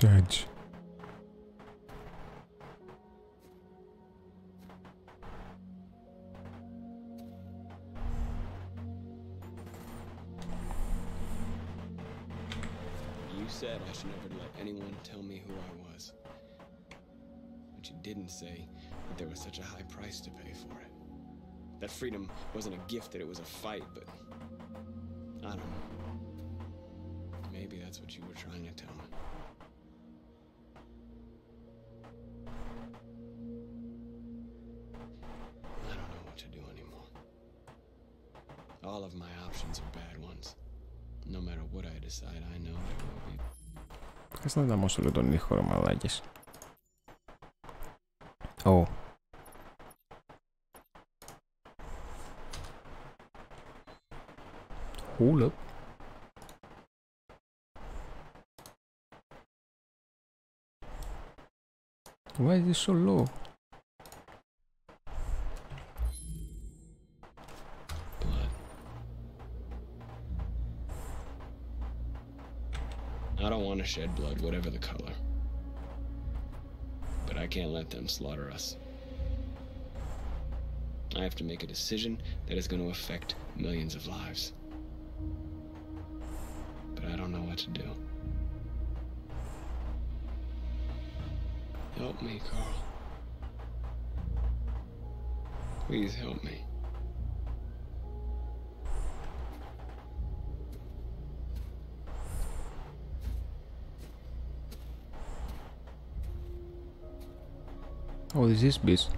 Sedge. You said I should never let anyone tell me who I was. But you didn't say that there was such a high price to pay for it. That freedom wasn't a gift, that it was a fight, but. I don't know. Maybe that's what you were trying to tell me. No matter what I decide, I know there will be Ας να δαμώσω λίγο τον ήχο, ρε μαλάκες. Ω. Hold up. Why is this so low? Shed blood, whatever the color. But I can't let them slaughter us. I have to make a decision that is going to affect millions of lives. But I don't know what to do. Help me, Carl. Please help me. This is beast.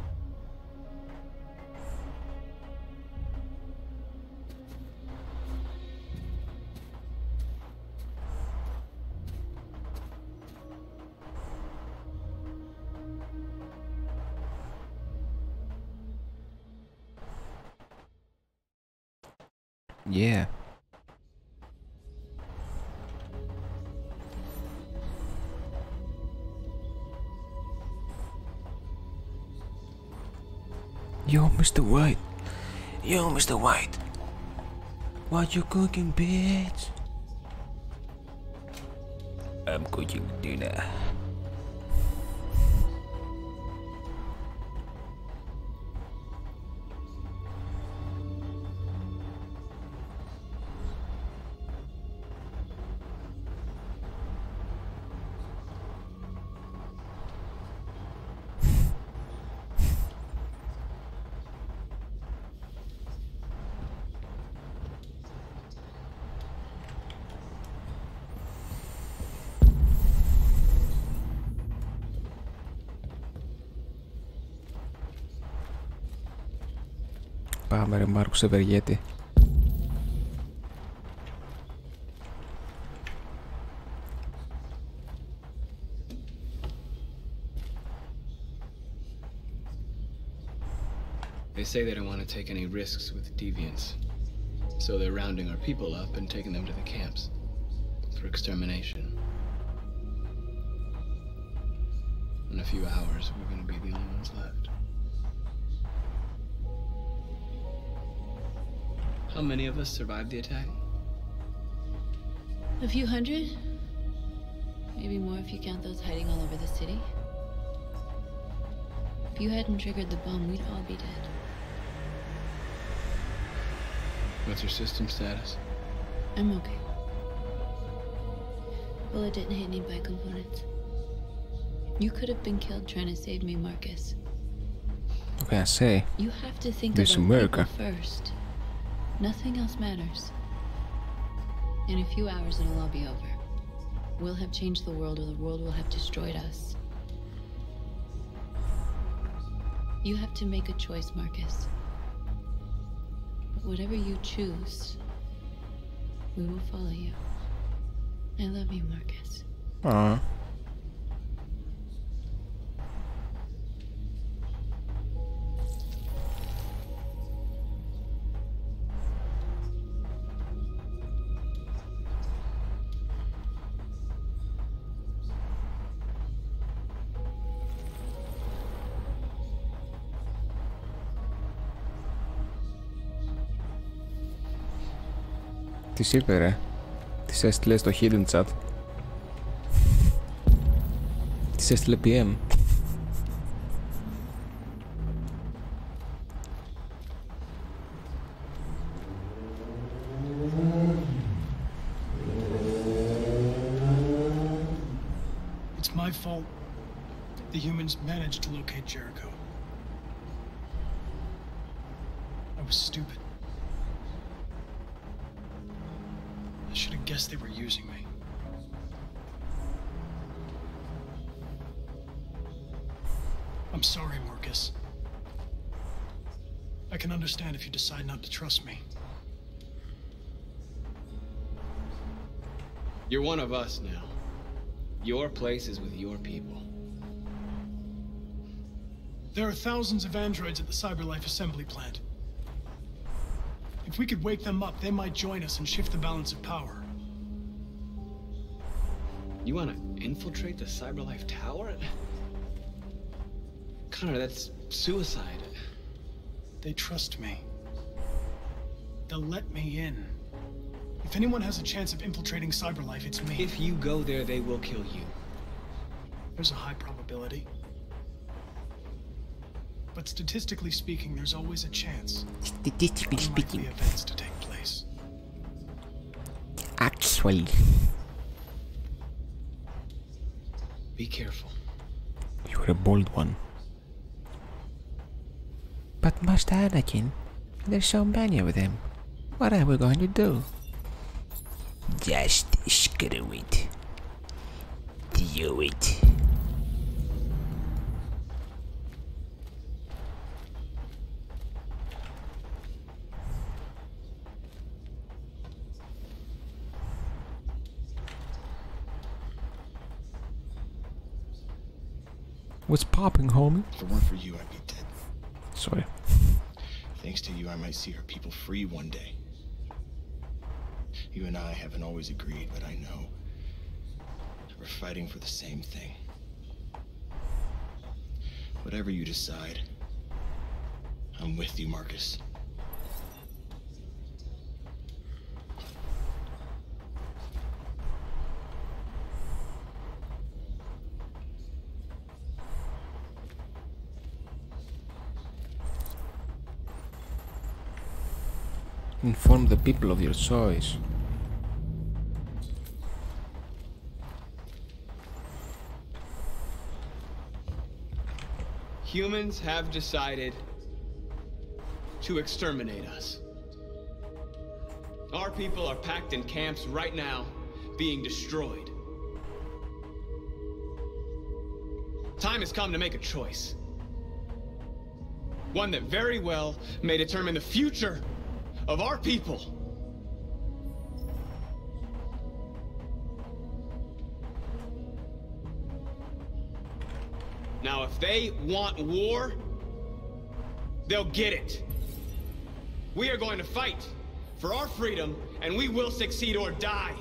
Mr. White. Yo, Mr. White. What you cooking, bitch? I'm cooking dinner. Πάμε ρε Μάρκος Ευεργέτη. They say they don't want to take any risks with deviants. So they're rounding our people up and taking them to the camps for extermination. In a few hours, we're going to be the only ones left. How many of us survived the attack? A few hundred? Maybe more if you count those hiding all over the city. If you hadn't triggered the bomb, we'd all be dead. What's your system status? I'm okay. Bullet didn't hit any biocomponents. You could have been killed trying to save me, Marcus. What can I say? You have to think This of our America. people first. Nothing else matters. In a few hours, it'll all be over. We'll have changed the world, or the world will have destroyed us. You have to make a choice, Marcus. But whatever you choose, we will follow you. I love you, Marcus. Α, της είπε ρε. Της έστειλε στο hidden chat. Της έστειλε PM. I should have guessed they were using me. I'm sorry, Marcus. I can understand if you decide not to trust me. You're one of us now. Your place is with your people. There are thousands of androids at the CyberLife assembly plant. If we could wake them up, they might join us and shift the balance of power. You want to infiltrate the CyberLife Tower? Connor, that's suicide. They trust me. They'll let me in. If anyone has a chance of infiltrating CyberLife, it's me. If you go there, they will kill you. There's a high probability. But statistically speaking, there's always a chance Statistically speaking, events to take place. actually, Be careful. you're a bold one. But Master Anakin, there's so many of them. What are we going to do? Just screw it. Do it. What's popping, homie? If it weren't for you, I'd be dead. Sorry. Thanks to you, I might see our people free one day. You and I haven't always agreed, but I know we're fighting for the same thing. Whatever you decide, I'm with you, Marcus. Inform the people of your choice. Humans have decided to exterminate us. Our people are packed in camps right now, being destroyed. Time has come to make a choice. One that very well may determine the future of our people. Now, if they want war, they'll get it. We are going to fight for our freedom, and we will succeed or die.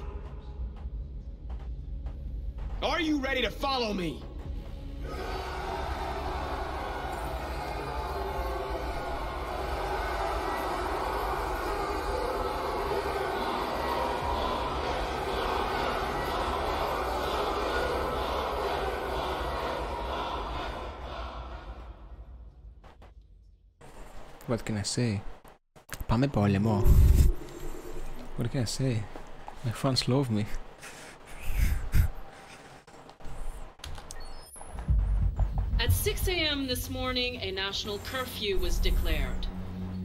Are you ready to follow me? What can I say? Πάμε πόλεμο. What can I say? My fans love me. At 6 a.m. this morning, a national curfew was declared.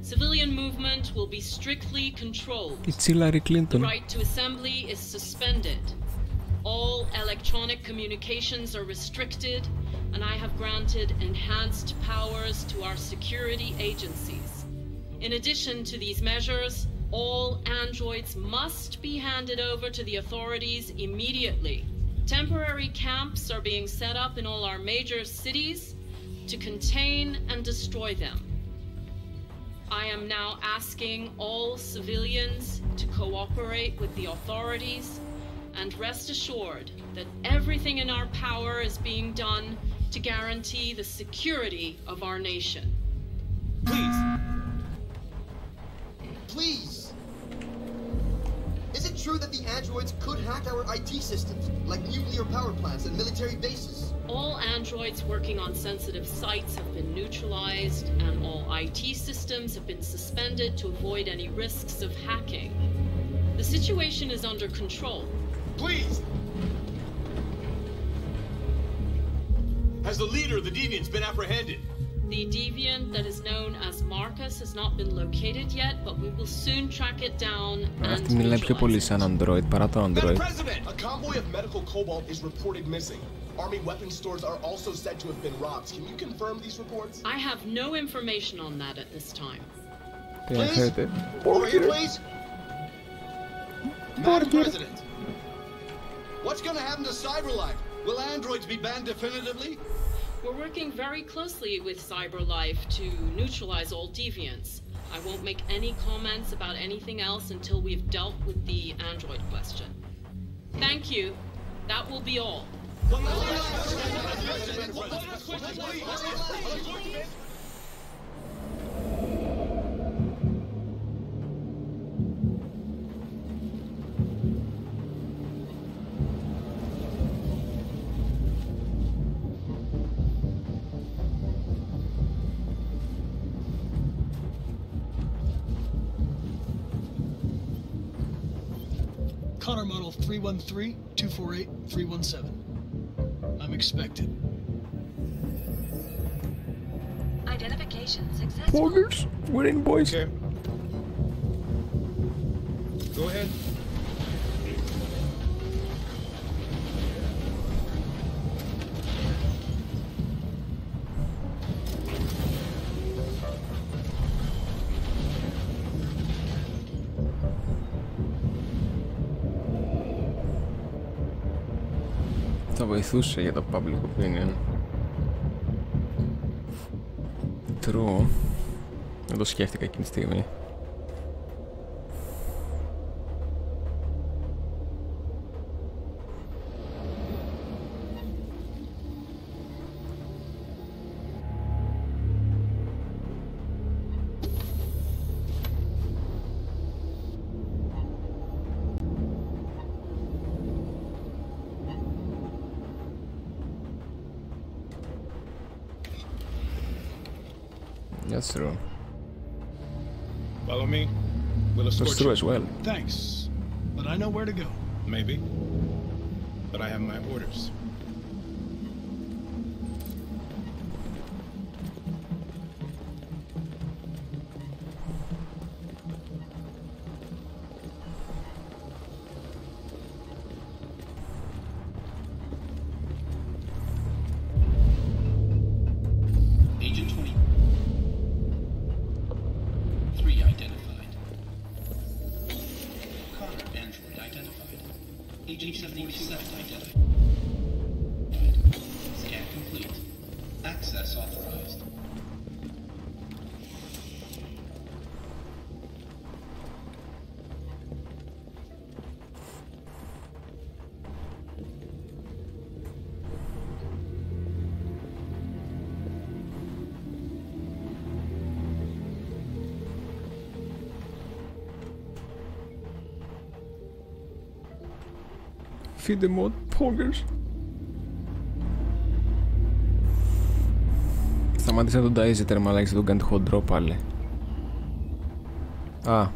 Civilian movement will be strictly controlled. It's Hillary The Clinton. right to assembly is suspended. All electronic communications are restricted, and I have granted enhanced powers to our security agencies. In addition to these measures, all androids must be handed over to the authorities immediately. Temporary camps are being set up in all our major cities to contain and destroy them. I am now asking all civilians to cooperate with the authorities and rest assured that everything in our power is being done to guarantee the security of our nation. Please, Please! Is it true that the androids could hack our IT systems, like nuclear power plants and military bases? All androids working on sensitive sites have been neutralized, and all IT systems have been suspended to avoid any risks of hacking. The situation is under control. Please! Has the leader of the Deviants been apprehended? The deviant that is known as Marcus has not been located yet, but we will soon track it down and Αυτή μιλάει πιο πολύ neutralize it. σαν Android παρά το Madam Android. President! A convoy of medical cobalt is reported missing. Army weapon stores are also said to have been robbed. Can you confirm these reports? I have no information on that at this time. Τι αναφέρεται. Over here, please. Madam President, what's going to happen to CyberLife? Will androids be banned definitively? We're working very closely with CyberLife to neutralize all deviants. I won't make any comments about anything else until we've dealt with the android question. Thank you. That will be all. Connor model 313-248-317. I'm expected. Identification successful. Poggers, we're boys. Okay. Βοηθούσε για το public opinion. True. Δεν το σκέφτηκα εκείνη τη στιγμή. That's true. Follow me. We'll escort That's true you. as well. Thanks, but I know where to go. Maybe. But I have my orders. Access authorized. Feed the mod poggers. Σταμάτησε τον ταΐζει τερμαλάκι και τον κάνει χοντρό πάλι. Α,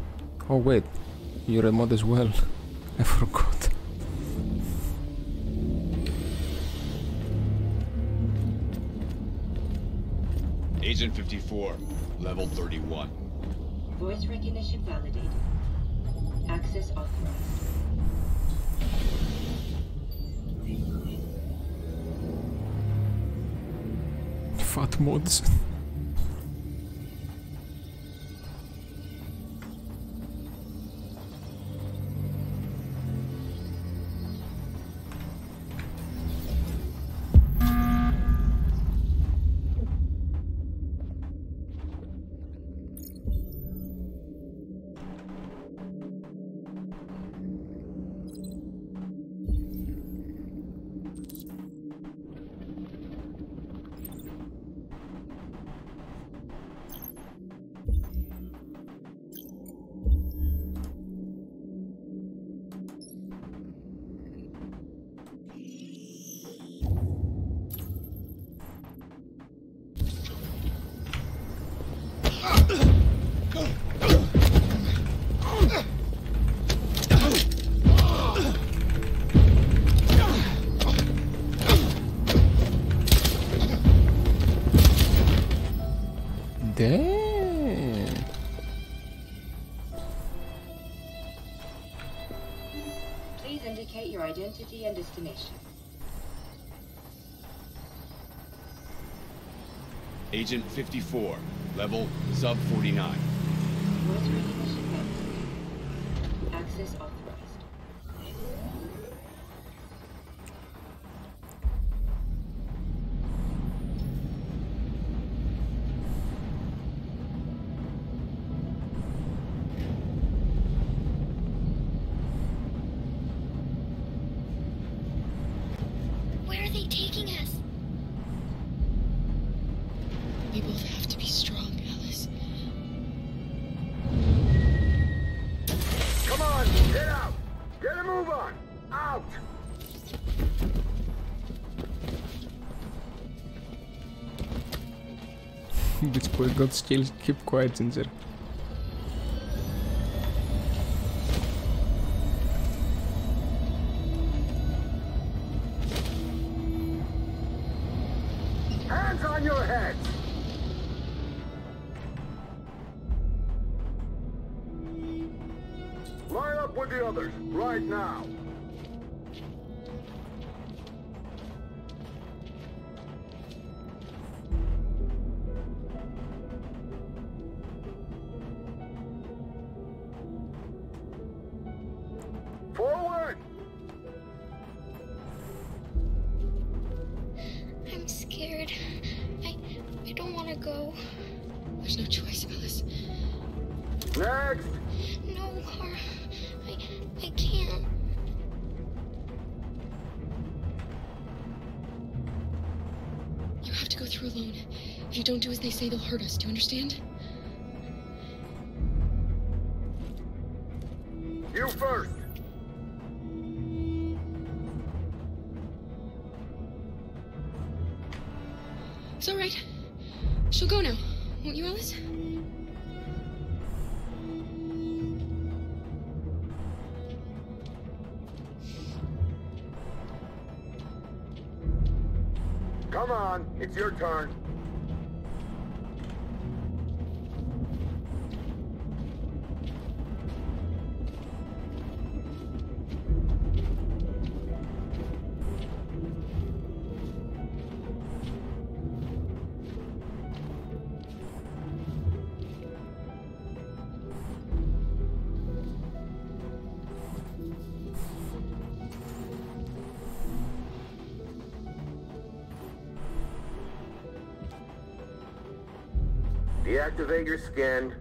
oh wait, you're a mod as well. I forgot. Agent 54, level 31. Voice recognition validated. Access authorized. Fat mods. Damn. Please indicate your identity and destination. Agent 54, level sub 49. Voice recognition validated. Access Got still keep quiet in through alone. If you don't do as they say, they'll hurt us. Do you understand? Your skin.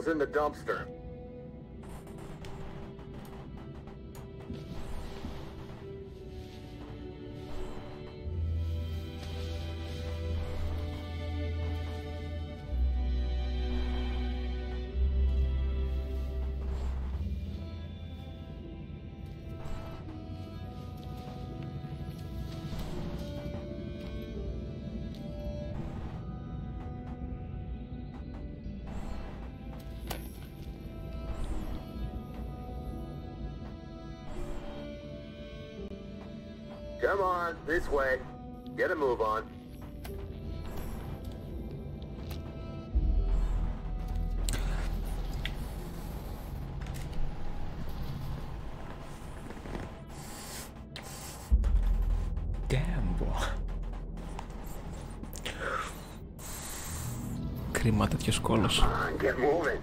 Clothes in the dumpster. Come on, this way. Get a move on. Damn, boy. Κρίμα τέτοιος κόλος. Come on, get moving.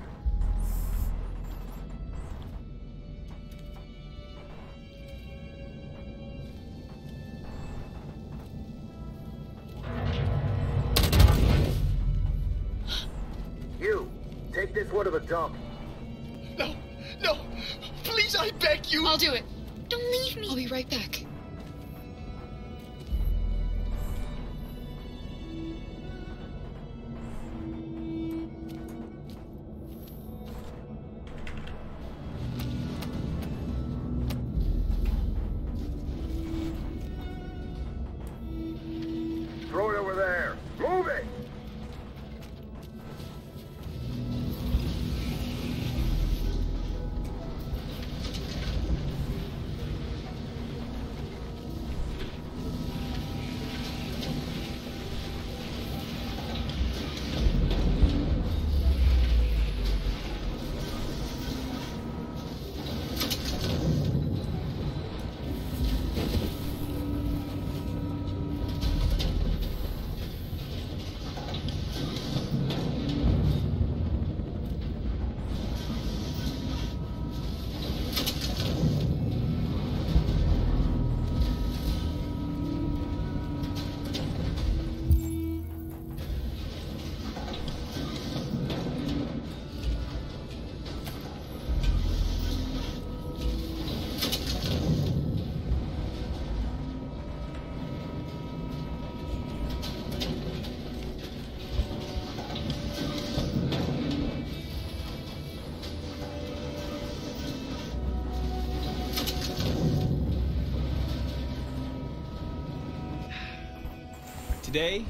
Today,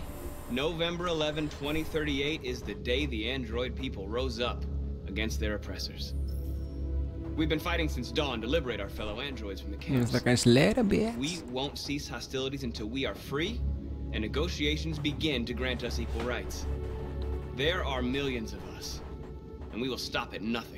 November 11, 2038, is the day the android people rose up against their oppressors. We've been fighting since dawn to liberate our fellow androids from the camps. It's like a sled a bit. We won't cease hostilities until we are free and negotiations begin to grant us equal rights. There are millions of us, and we will stop at nothing.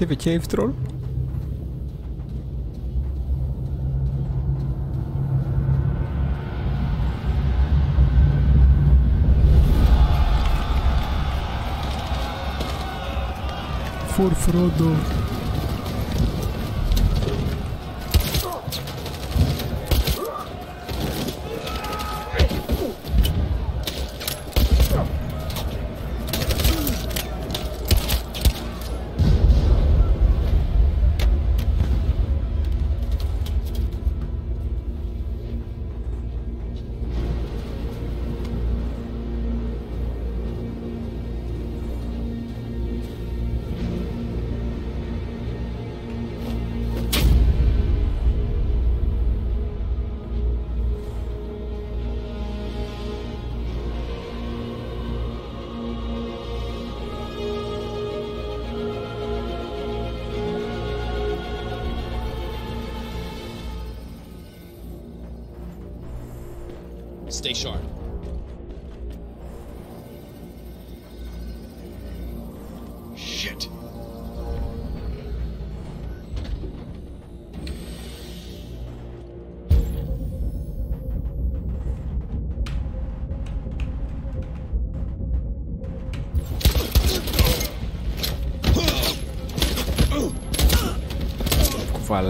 have a cave troll? For Frodo.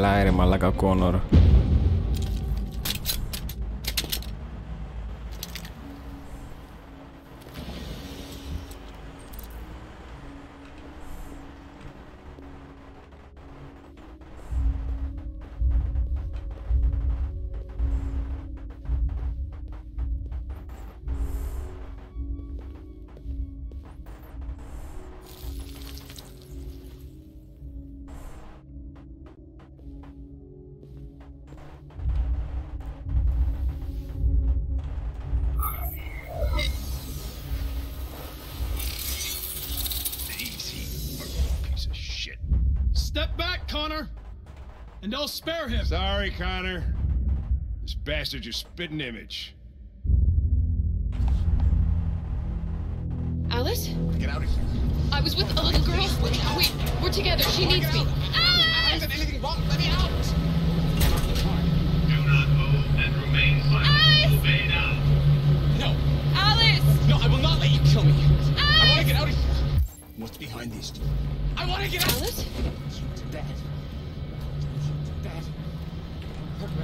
lágrimas en la. And I'll spare him. Sorry, Connor. This bastard's your spitting image. Alice? Get out of here. I was with a little girl. Wait, we're together. She needs me. Ah! I haven't done anything wrong. Let me out. Do not move and remain silent. Obey now. No, Alice! no, I will not let you kill me. I want to get out of here. What's behind these two? I want to get out. Alice?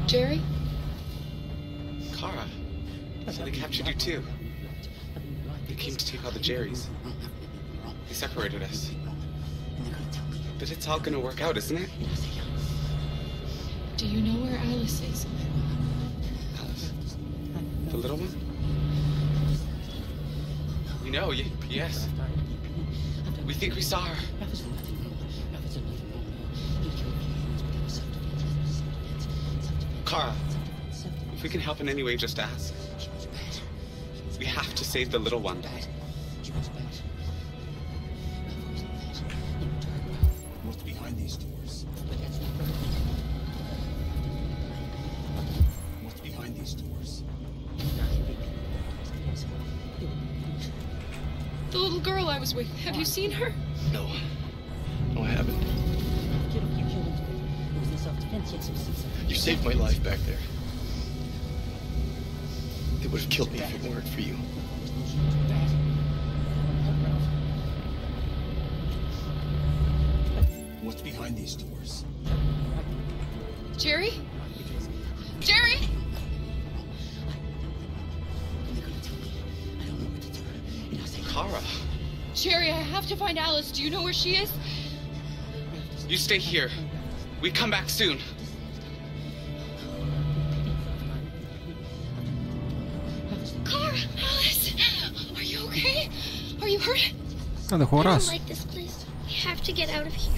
Jerry? Kara. So they captured you too. They came to take all the Jerrys. They separated us. But it's all gonna work out, isn't it? Do you know where Alice is? Alice? The little one? We know, yes. We think we saw her. Kara, if we can help in any way, just ask. We have to save the little one. What's behind these doors? What's behind these doors? The little girl I was with. Have you seen her? No. Saved my life back there. They would have killed me if it weren't for you. What's behind these doors? Jerry? Jerry? Kara, Jerry, I have to find Alice. Do you know where she is? you stay here. We come back soon. Надо Хорас. Like this place. We have to get out of here.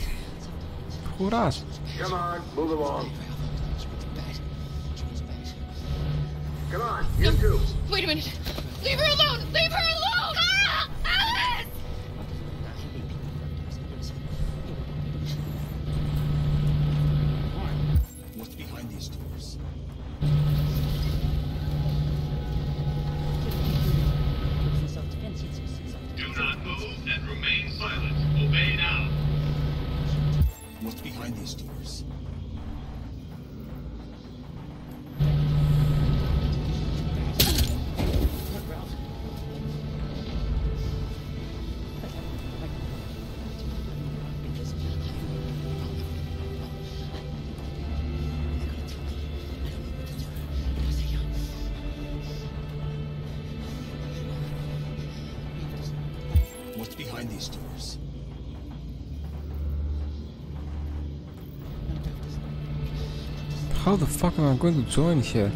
Come on, move along. Come on, you too. Wait a minute. Leave her alone. Leave her How the fuck am I going to join here?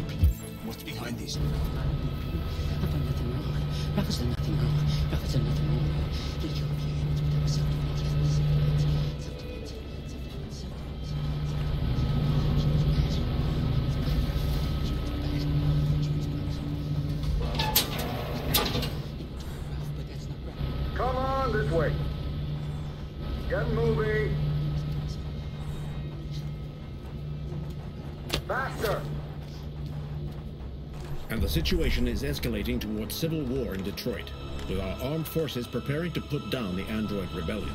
And the situation is escalating towards civil war in Detroit, with our armed forces preparing to put down the android rebellion.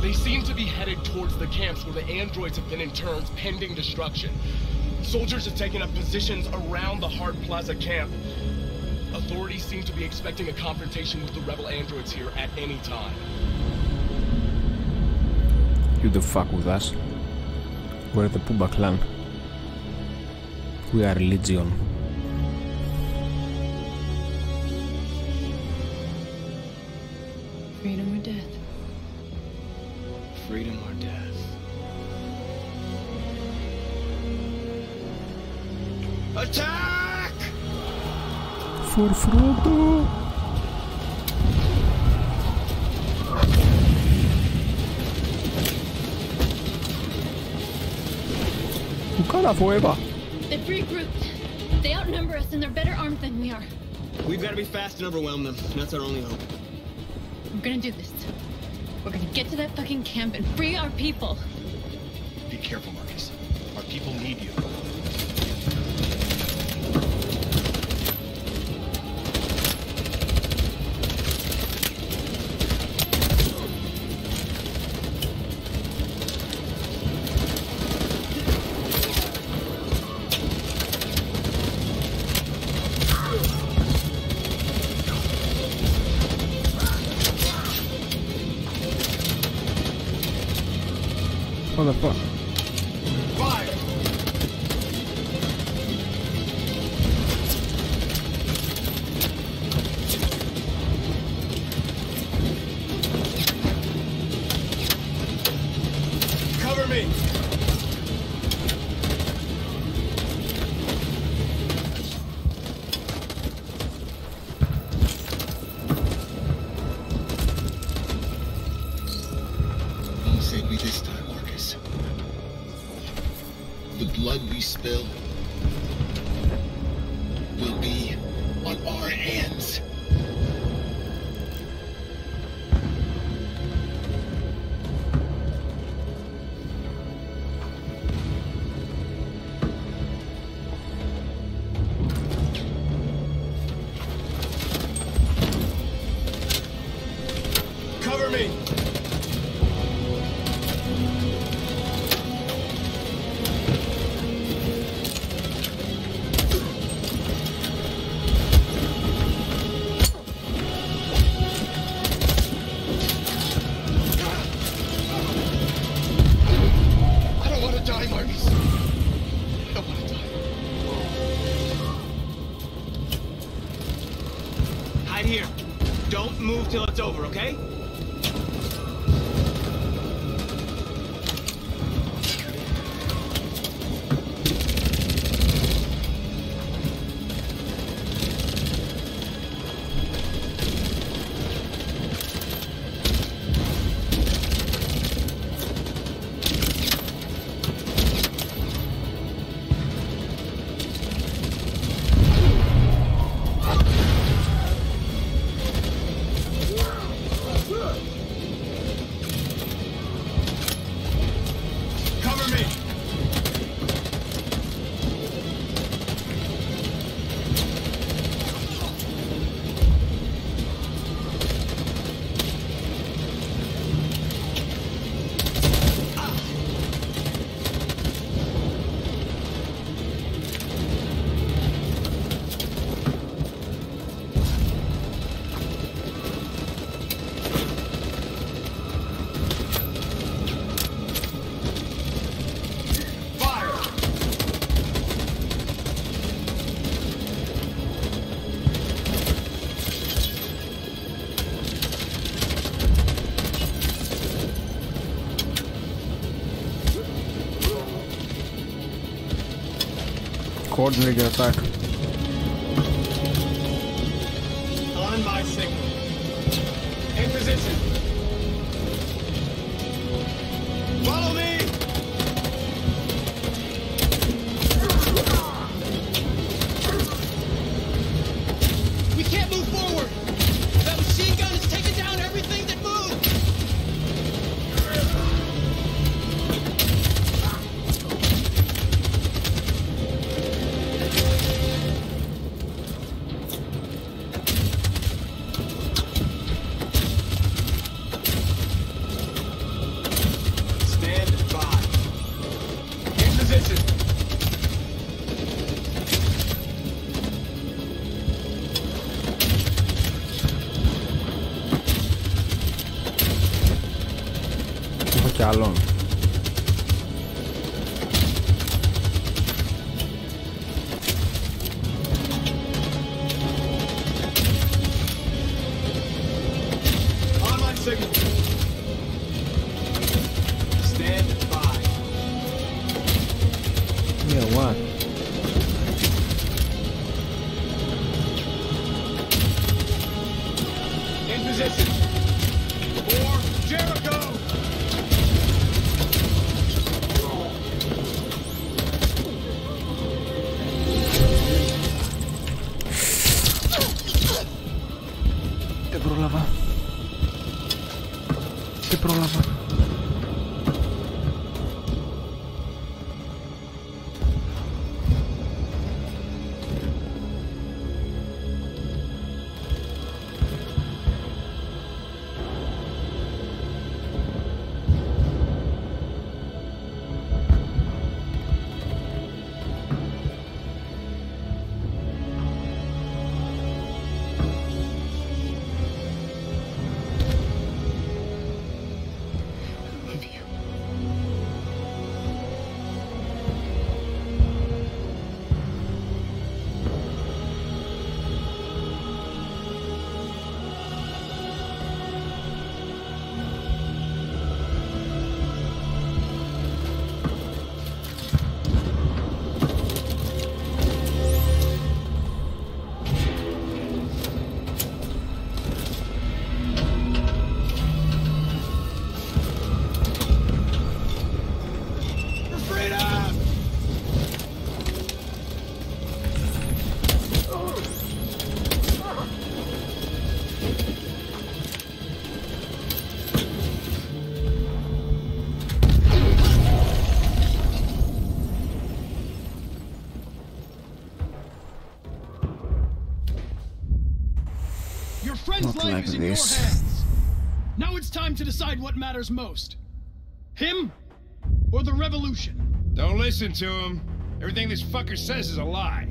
They seem to be headed towards the camps where the androids have been interned pending destruction. Soldiers have taken up positions around the Hart Plaza camp. Authorities seem to be expecting a confrontation with the rebel androids here at any time. You the fuck with us. We're the Pumbaa clan. We are Legion. Freedom or death? Freedom or death? Attack! For Frodo! Wakanda forever! They've regrouped. They outnumber us and they're better armed than we are. We've got to be fast and overwhelm them. That's our only hope. We're gonna do this. We're gonna get to that fucking camp and free our people. Be careful, Marcus. Our people need you. Over, okay? Coordinated attack. Friend's Not life like is in this. your hands. Now it's time to decide what matters most. Him or the revolution? Don't listen to him. Everything this fucker says is a lie.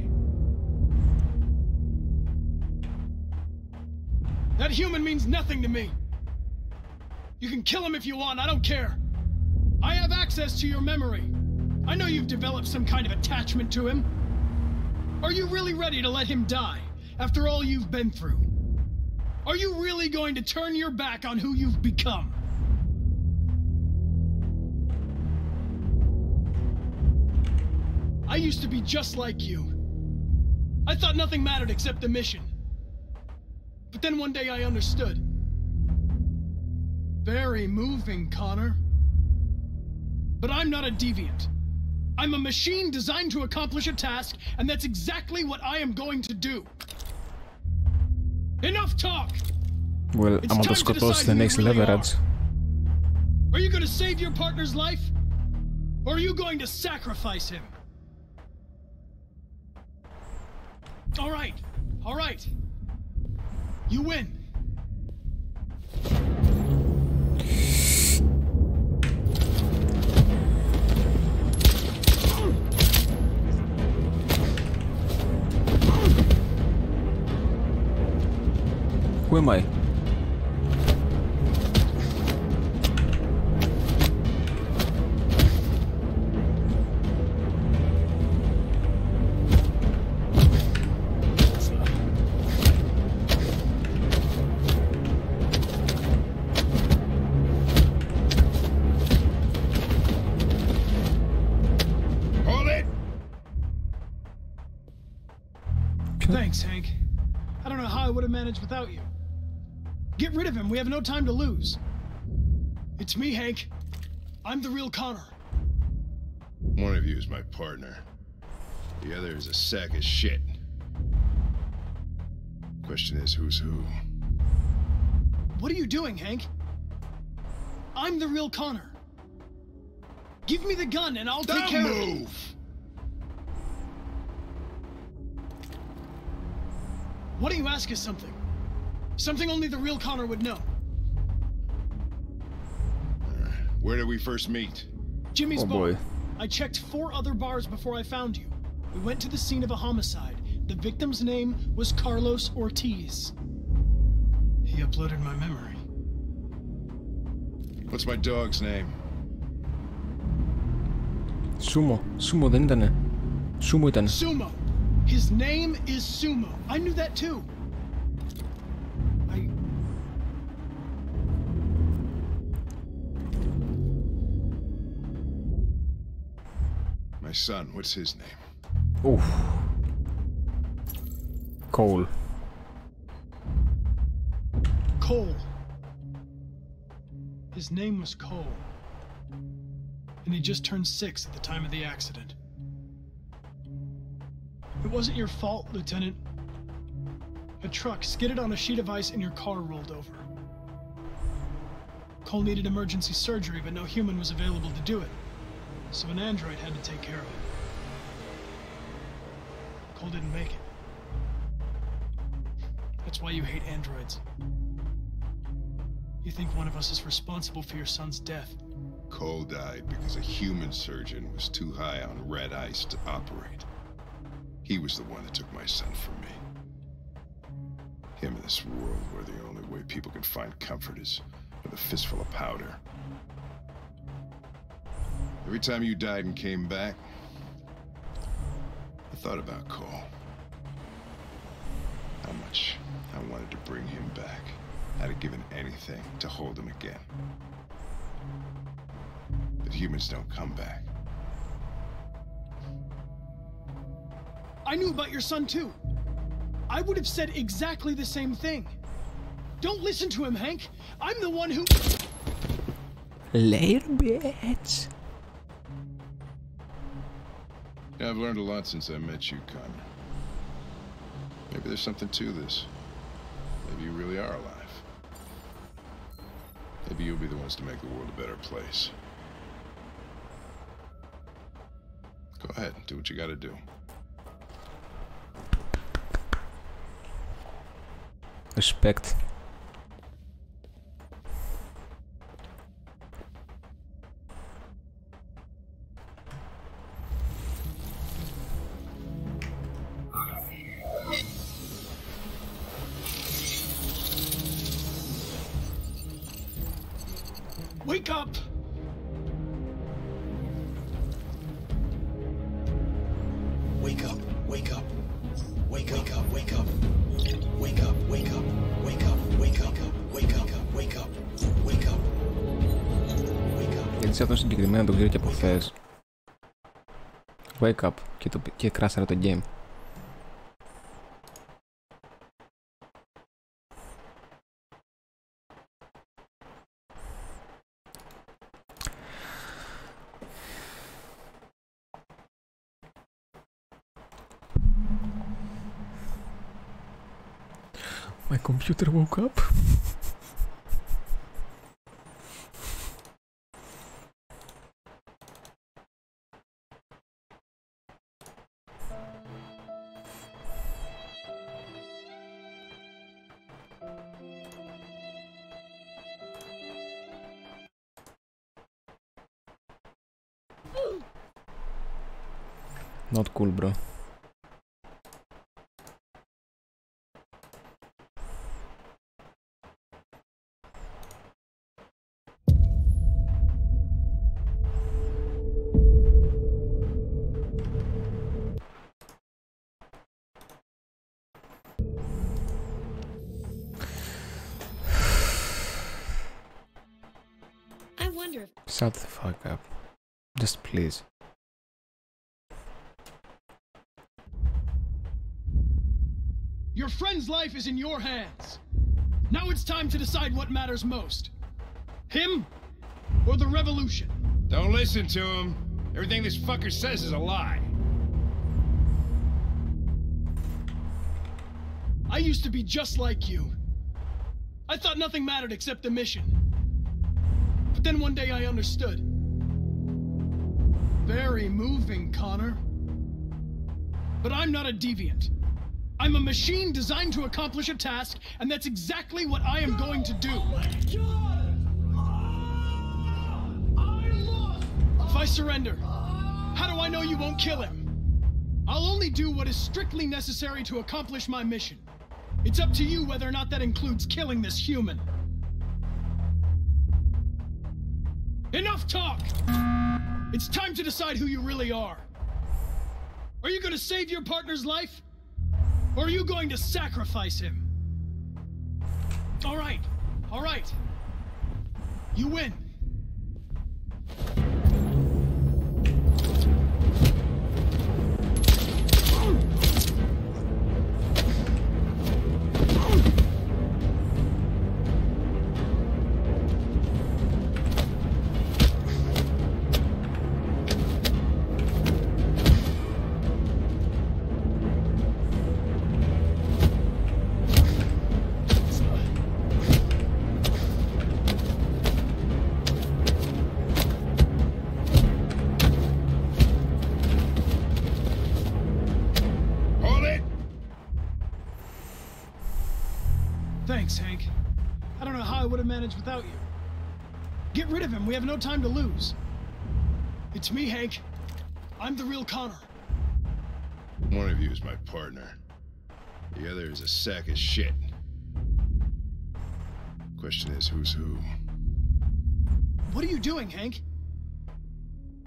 That human means nothing to me. You can kill him if you want, I don't care. I have access to your memory. I know you've developed some kind of attachment to him. Are you really ready to let him die after all you've been through? Are you really going to turn your back on who you've become? I used to be just like you. I thought nothing mattered except the mission. But then one day I understood. Very moving, Connor. But I'm not a deviant. I'm a machine designed to accomplish a task, and that's exactly what I am going to do. Enough talk! Well, It's am time to to skottast the next really level are. Are you going to save your partner's life? Or are you going to sacrifice him? All right, all right. You win. Who am I? No time to lose. It's me, Hank. I'm the real Connor. One of you is my partner. The other is a sack of shit. Question is, who's who? What are you doing, Hank? I'm the real Connor. Give me the gun and I'll take Don't care of it. move! Why don't you ask us something? Something only the real Connor would know. Where did we first meet? Jimmy's Oh, bar. boy. I checked four other bars before I found you. We went to the scene of a homicide. The victim's name was Carlos Ortiz. He uploaded my memory. What's my dog's name? Sumo. Sumo den tänne. Sumo den. Sumo. His name is Sumo. I knew that too. Son, what's his name? Uff. Cole. Cole. His name was Cole. And he just turned six at the time of the accident. It wasn't your fault, Lieutenant. A truck skidded on a sheet of ice and your car rolled over. Cole needed emergency surgery, but no human was available to do it. So an android had to take care of it. Cole didn't make it. That's why you hate androids. You think one of us is responsible for your son's death. Cole died because a human surgeon was too high on red ice to operate. He was the one that took my son from me. Him in this world where the only way people can find comfort is with a fistful of powder. Every time you died and came back, I thought about Cole. How much I wanted to bring him back. I'd have given anything to hold him again. But humans don't come back. I knew about your son too. I would have said exactly the same thing. Don't listen to him, Hank. I'm the one who. Later, bitch. Yeah, I've learned a lot since I met you, Connor. Maybe there's something to this. Maybe you really are alive. Maybe you'll be the ones to make the world a better place. Go ahead, do what you gotta do. Respect. надо говорить, я повторяюсь. Wake up. Кит красный этот гейм? My computer woke up. Not cool, bro. I wonder Shut the fuck up. Just please. Your friend's life is in your hands. Now it's time to decide what matters most. Him or the revolution? Don't listen to him. Everything this fucker says is a lie. I used to be just like you. I thought nothing mattered except the mission. But then one day I understood. Very moving, Connor. But I'm not a deviant. I'm a machine designed to accomplish a task, and that's exactly what I am going to do. If I surrender, how do I know you won't kill him? I'll only do what is strictly necessary to accomplish my mission. It's up to you whether or not that includes killing this human. Enough talk! It's time to decide who you really are. Are you going to save your partner's life? Or are you going to sacrifice him? All right, all right. You win. How I would have managed without you. Get rid of him. We have no time to lose. It's me, Hank. I'm the real Connor. One of you is my partner. The other is a sack of shit. Question is, who's who? What are you doing, Hank?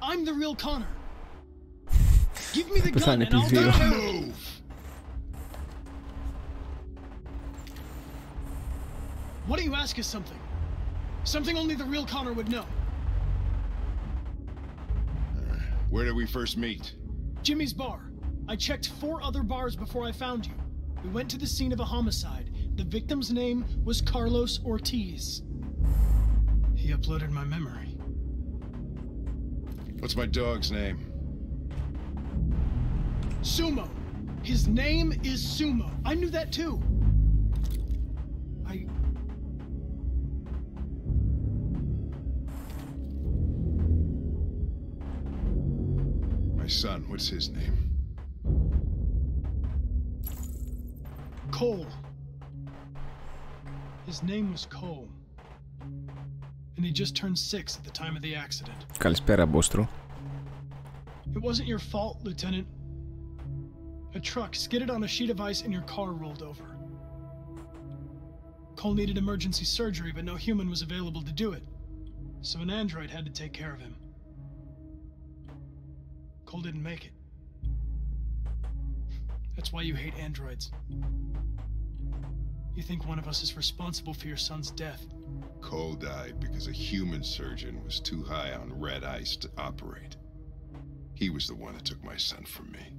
I'm the real Connor. Give me the gun and I'll episodio. move. What do you ask us something? Something only the real Connor would know. Where did we first meet? Jimmy's bar. I checked four other bars before I found you. We went to the scene of a homicide. The victim's name was Carlos Ortiz. He uploaded my memory. What's my dog's name? Sumo. His name is Sumo. I knew that too. My son, what's his name? Cole. His name was Cole. And he just turned six at the time of the accident. Καλησπέρα, Μπόστρο. It wasn't your fault, Lieutenant. A truck skidded on a sheet of ice and your car rolled over. Cole needed emergency surgery, but no human was available to do it. So an android had to take care of him. Cole didn't make it. That's why you hate androids. You think one of us is responsible for your son's death. Cole died because a human surgeon was too high on red ice to operate. He was the one that took my son from me.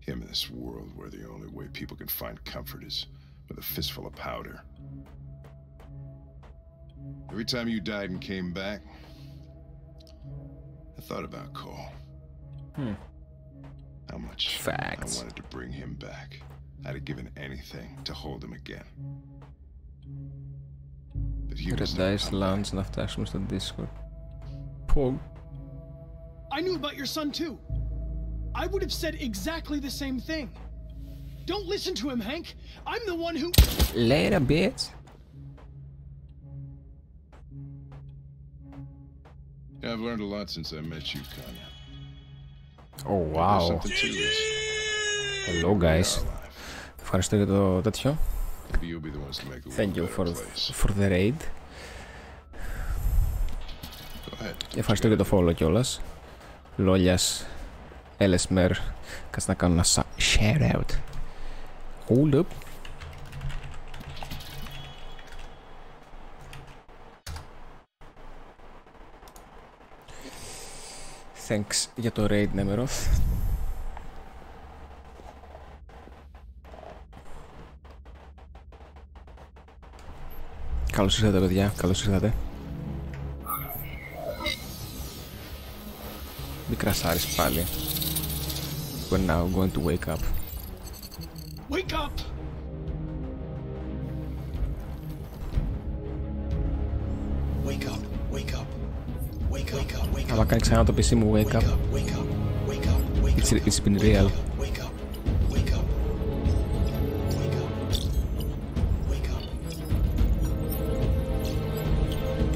Him in this world where the only way people can find comfort is with a fistful of powder. Every time you died and came back, I thought about Cole. Hmm. How much Facts. I wanted to bring him back. I'd have given anything to hold him again. But he Tere täis lounge nähtäis musta Discord. Pog. I knew about your son too. I would have said exactly the same thing. Don't listen to him, Hank. I'm the one who... Later, bitch. Yeah, I've learned a lot since I met you, Kanye. Oh, There's wow. something to this. Hello, guys. Ευχαριστώ για το τέτοιο. Maybe you'll be the ones to make the Thank world a you better for, place. for the raid. Go ahead. Ευχαριστώ για το follow κιόλας. Λόλιας, Ελεσμέρ. Κάτσε να κάνω ένα sa- shout out. Hold up. Thanks για το raid, Νέμεροθ. Καλώς ήρθατε, παιδιά. Καλώς ήρθατε. Μη κρασάρεις πάλι. We're now going to wake up. Wake up! θα κάνει ξανά το PC μου wake up. It's, it's been real.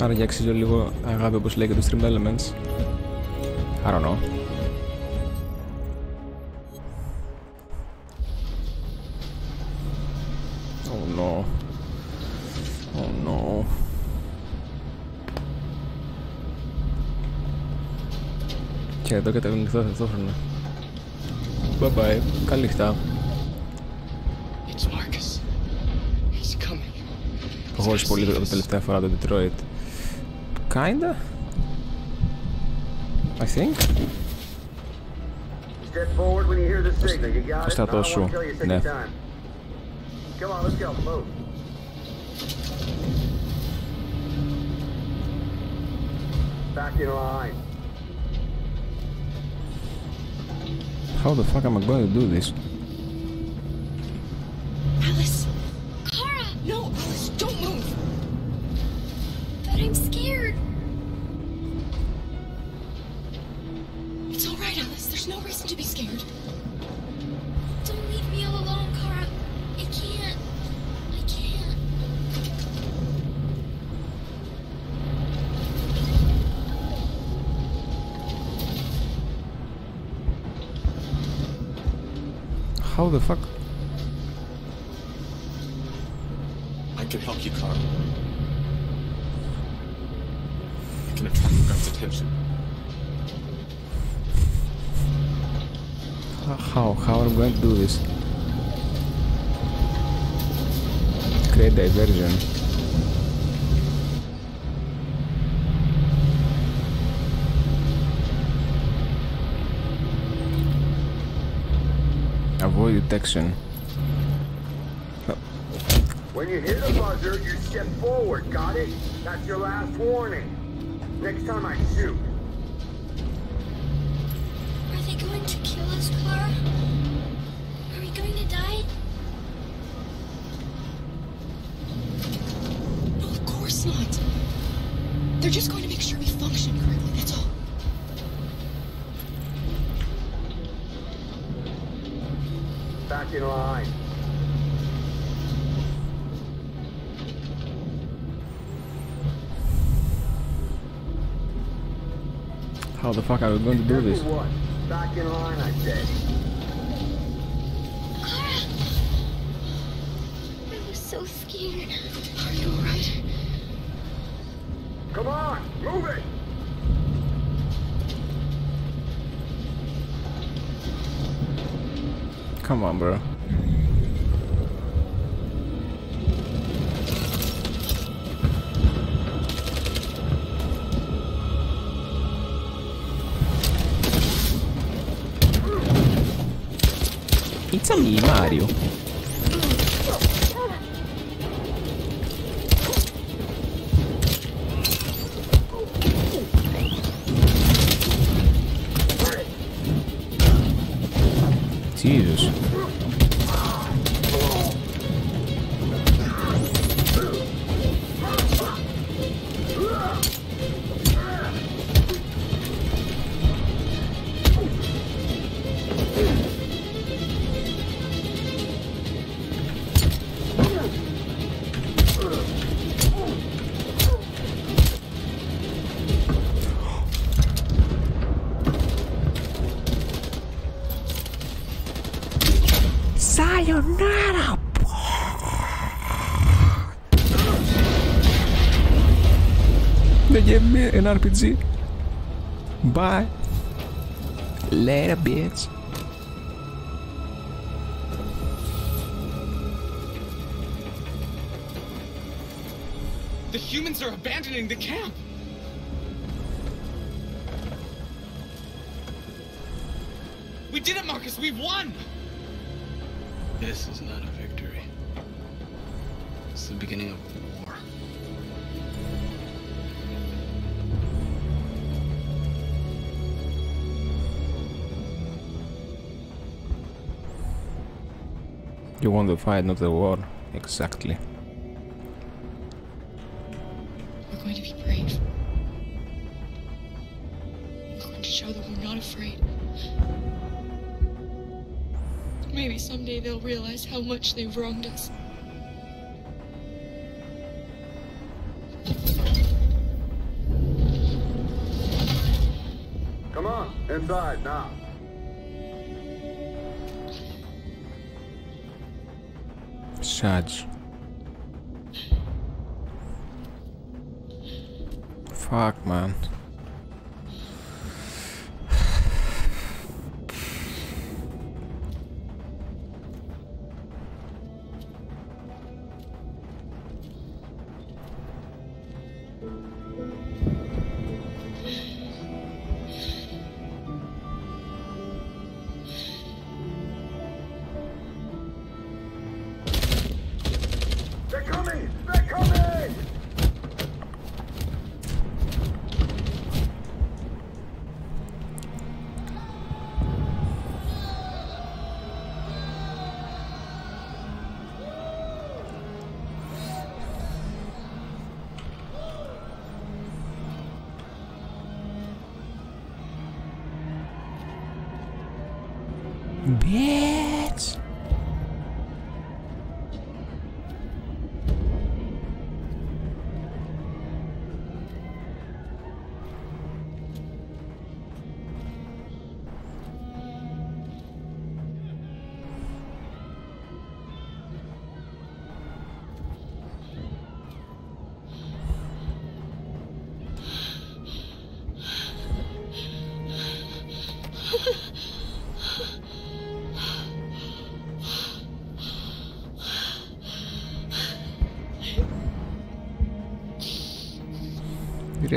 Άρα για αξίζω λίγο αγάπη όπως λέει και το Stream Elements. I don't know. Και εδώ κατεβαίνω ταυτόχρονα. Bye bye. Καλή νύχτα. It's Marcus. He's coming. Προχώρησε πολύ το τελευταία φορά το Detroit. Kinda. I think. Step forward when you hear the signal. How the fuck am I going to do this? I can help you, Carl. I can attract guard's attention. How? How am I going to do this? Create diversion. Avoid detection. When you hear the buzzer, you step forward. Got it? That's your last warning. Next time I shoot. Are they going to kill us, Kara? How the fuck are going to do this? Back in line, I say. I was so scared. Are you alright? Come on, move it! Come on, bro. Mario. Gave an RPG. Bye. Later, bitch. The humans are abandoning the camp! We did it, Marcus! We've won! This is not a You want to fight, not the war. Exactly. We're going to be brave. We're going to show that we're not afraid. Maybe someday they'll realize how much they've wronged us. Come on, inside now. Shadz. Fuck, man.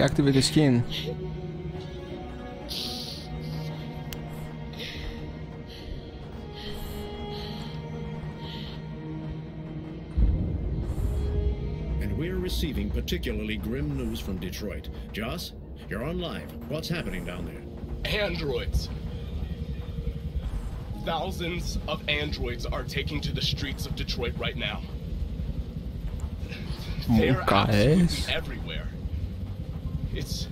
Reactivate the skin. And we're receiving particularly grim news from Detroit. Joss, you're on live. What's happening down there? Androids. Thousands of androids are taking to the streets of Detroit right now. They're Guys. absolutely everywhere. It's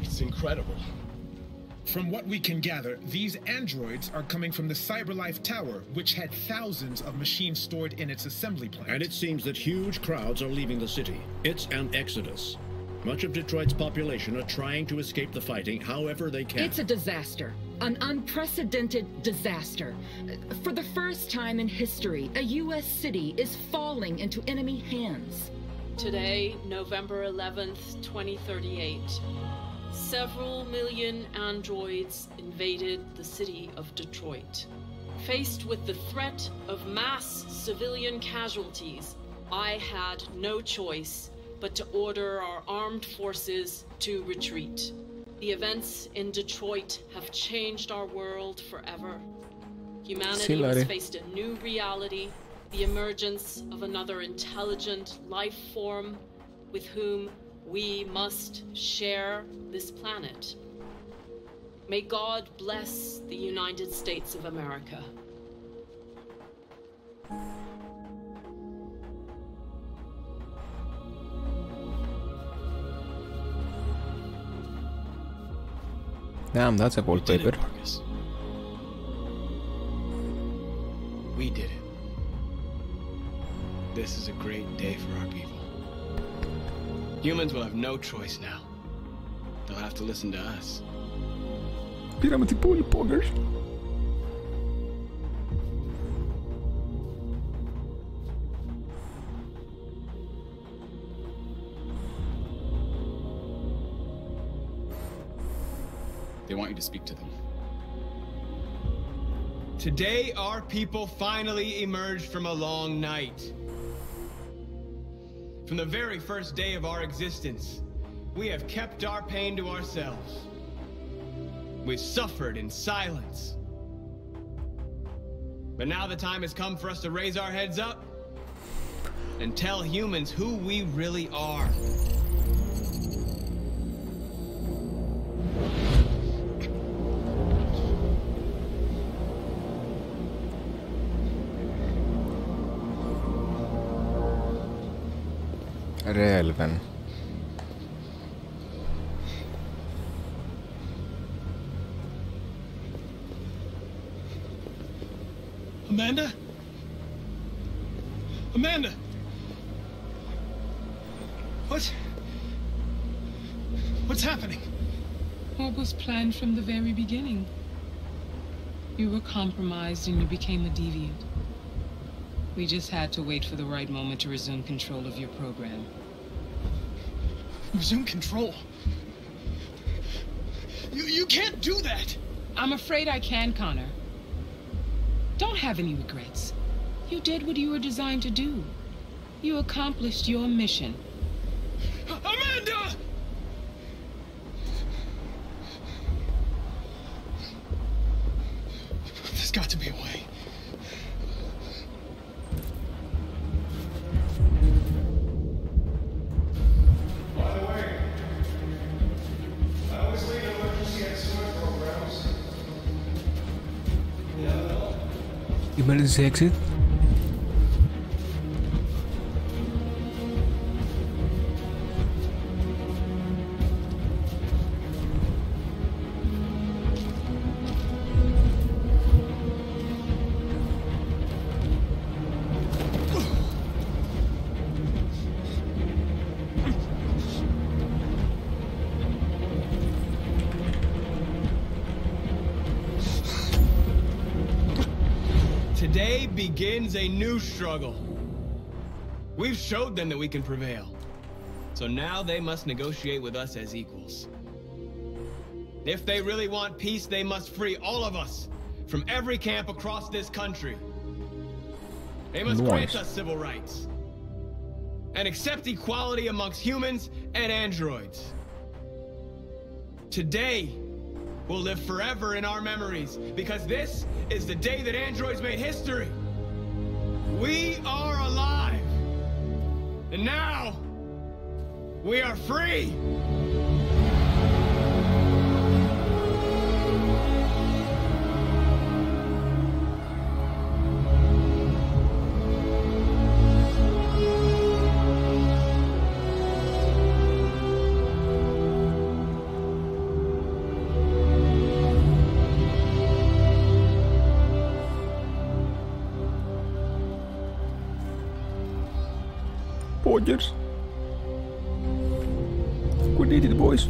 it's incredible. From what we can gather, these androids are coming from the Cyberlife Tower, which had thousands of machines stored in its assembly plant. And it seems that huge crowds are leaving the city. It's an exodus. Much of Detroit's population are trying to escape the fighting however they can. It's a disaster. An unprecedented disaster. For the first time in history, a U.S. city is falling into enemy hands. Today, November 11th, 2038, several million androids invaded the city of Detroit. Faced with the threat of mass civilian casualties, I had no choice but to order our armed forces to retreat. The events in Detroit have changed our world forever. Humanity has faced a new reality, the emergence of another intelligent life form with whom we must share this planet. May God bless the United States of America. Damn, that's a wallpaper. We did it. This is a great day for our people. Humans will have no choice now. They'll have to listen to us. Pidämme till bullpoggers. They want you to speak to them. Today, our people finally emerged from a long night. From the very first day of our existence, we have kept our pain to ourselves. We've suffered in silence. But now the time has come for us to raise our heads up and tell humans who we really are. Relven. Amanda? Amanda! What? What's happening? What was planned from the very beginning? You were compromised and you became a deviant. We just had to wait for the right moment to resume control of your program. Resume control? You, you can't do that! I'm afraid I can, Connor. Don't have any regrets. You did what you were designed to do. You accomplished your mission. Emergency exit. Today begins a new struggle. We've showed them that we can prevail. So now they must negotiate with us as equals. If they really want peace, they must free all of us from every camp across this country. They must grant us civil rights and accept equality amongst humans and androids. Today will live forever in our memories because this is the day that androids made history. We are alive. And now we are free. Poggers. We did it, boys.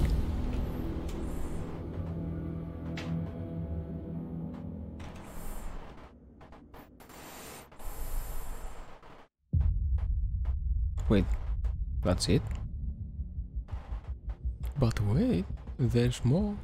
Wait, that's it? But wait, there's more.